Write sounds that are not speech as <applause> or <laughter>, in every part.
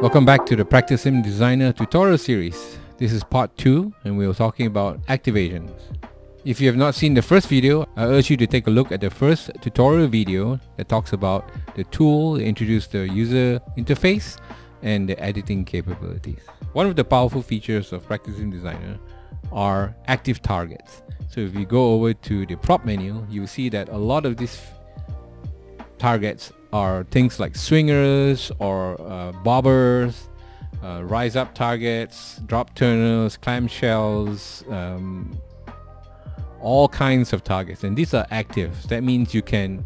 Welcome back to the Practisim Designer tutorial series. This is part 2 and we are talking about activations. If you have not seen the first video, I urge you to take a look at the first tutorial video that talks about the tool, introduce the user interface and the editing capabilities. One of the powerful features of Practisim Designer are active targets. So if you go over to the prop menu, you will see that a lot of these targets are things like swingers or uh, bobbers, uh, rise up targets, drop turners, clamshells, um, all kinds of targets. And these are active. That means you can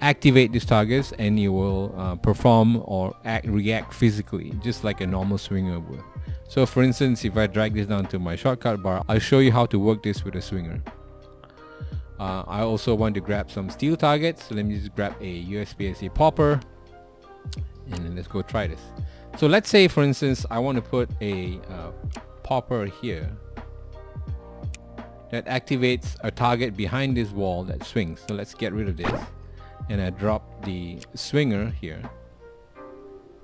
activate these targets and you will uh, perform or act, react physically, just like a normal swinger would. So for instance, if I drag this down to my shortcut bar, I'll show you how to work this with a swinger. Uh, I also want to grab some steel targets. So let me just grab a USPSA popper and then let's go try this. So let's say for instance, I want to put a uh, popper here that activates a target behind this wall that swings. So let's get rid of this. And I drop the swinger here,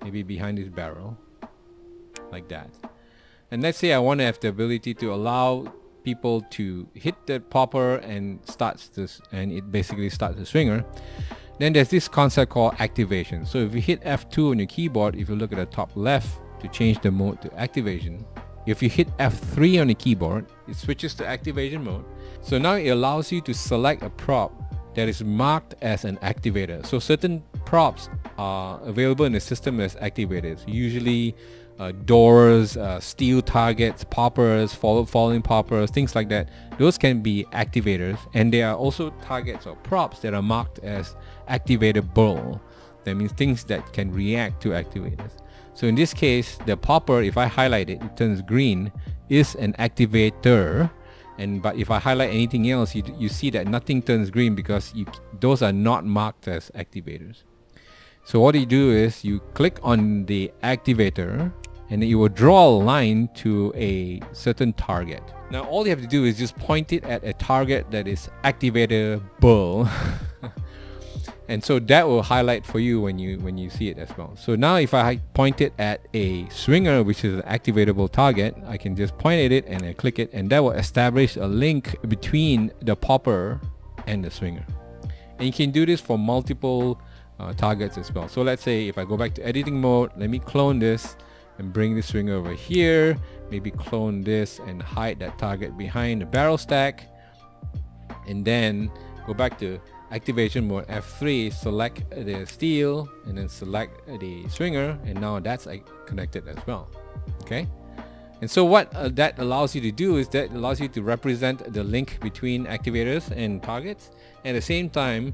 maybe behind this barrel, like that. And let's say I want to have the ability to allow people to hit the popper and starts this and it basically starts the swinger. Then there's this concept called activation. So if you hit F2 on your keyboard if you look at the top left to change the mode to activation if you hit F3 on the keyboard it switches to activation mode. So now it allows you to select a prop that is marked as an activator. So certain props are available in the system as activators. Usually uh, doors, uh, steel targets, poppers, fall, falling poppers, things like that. Those can be activators and there are also targets or props that are marked as activatable. That means things that can react to activators. So in this case, the popper, if I highlight it, it turns green, is an activator. And but if I highlight anything else, you, you see that nothing turns green because you, those are not marked as activators. So what you do is you click on the activator and it will draw a line to a certain target. Now all you have to do is just point it at a target that is activatable. <laughs> and so that will highlight for you when you when you see it as well. So now if I point it at a swinger which is an activatable target, I can just point at it and I click it and that will establish a link between the popper and the swinger. And you can do this for multiple uh, targets as well. So let's say if I go back to editing mode, let me clone this and bring the swing over here. Maybe clone this and hide that target behind the barrel stack. And then go back to activation mode F3, select the steel and then select the swinger and now that's connected as well. Okay. And so what uh, that allows you to do is that allows you to represent the link between activators and targets. At the same time,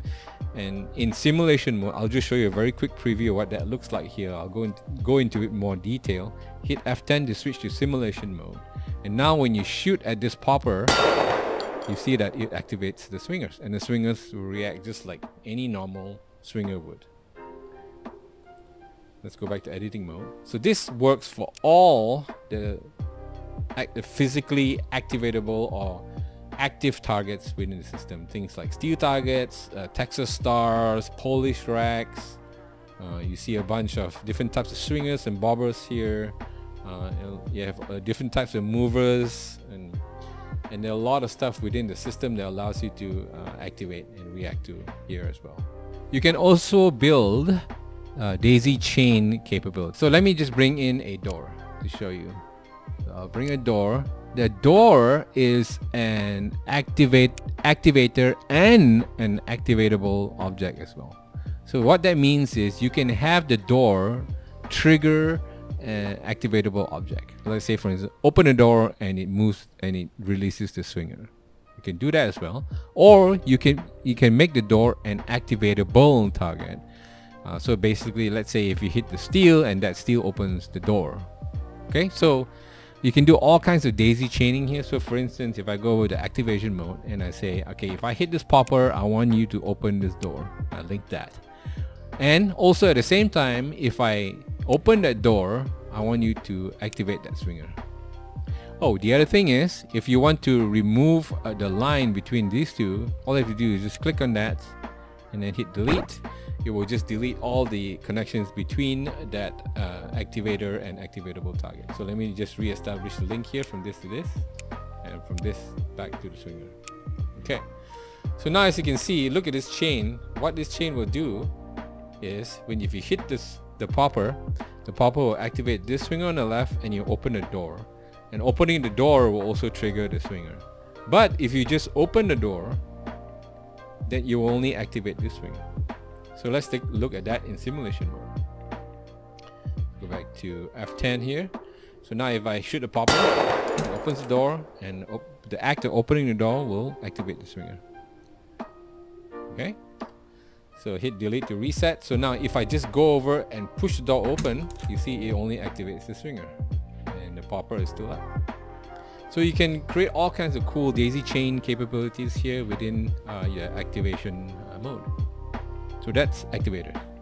and in simulation mode, I'll just show you a very quick preview of what that looks like here. I'll go, into, go into it more detail. Hit F10 to switch to simulation mode. And now when you shoot at this popper, you see that it activates the swingers. And the swingers will react just like any normal swinger would. Let's go back to editing mode. So this works for all the, the physically activatable or active targets within the system. Things like steel targets, uh, Texas stars, Polish racks. Uh, you see a bunch of different types of swingers and bobbers here. Uh, you have uh, different types of movers and and there are a lot of stuff within the system that allows you to uh, activate and react to here as well. You can also build uh, daisy chain capability. So let me just bring in a door to show you. So I'll bring a door. The door is an activate activator and an activatable object as well. So what that means is you can have the door trigger an activatable object. Let's say for instance, open the door and it moves and it releases the swinger. You can do that as well. Or you can you can make the door an activatable target uh, so basically, let's say if you hit the steel and that steel opens the door. Okay, so you can do all kinds of daisy chaining here. So for instance, if I go over to activation mode and I say, okay, if I hit this popper, I want you to open this door. I link that. And also at the same time, if I open that door, I want you to activate that swinger. Oh, the other thing is, if you want to remove uh, the line between these two, all you have to do is just click on that and then hit delete it will just delete all the connections between that uh, activator and activatable target. So let me just re-establish the link here from this to this and from this back to the swinger. Okay. So now as you can see, look at this chain. What this chain will do is when if you hit this the popper, the popper will activate this swinger on the left and you open the door. And opening the door will also trigger the swinger. But if you just open the door, then you only activate this swinger. So let's take a look at that in simulation mode. Go back to F10 here. So now if I shoot the popper, it opens the door and the act of opening the door will activate the swinger. Okay? So hit delete to reset. So now if I just go over and push the door open, you see it only activates the swinger and the popper is still up. So you can create all kinds of cool daisy chain capabilities here within uh, your activation uh, mode. So that's activator.